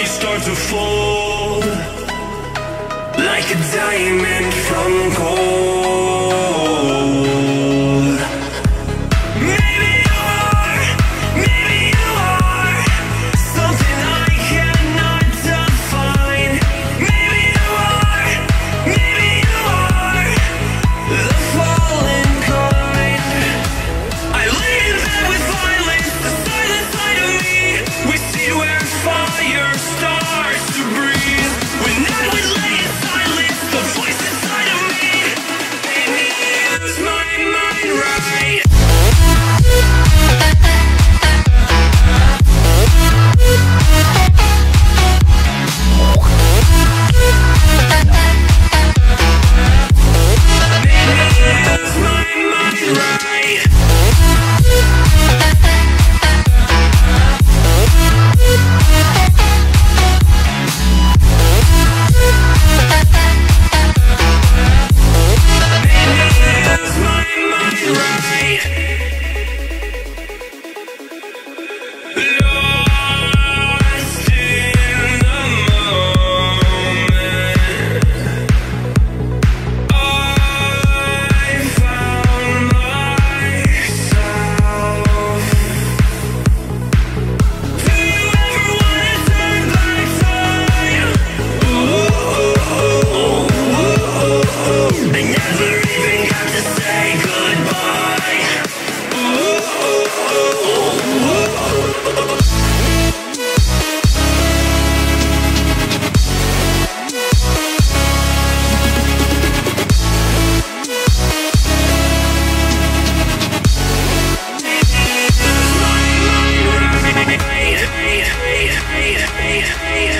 You start to fall. Like a diamond from gold.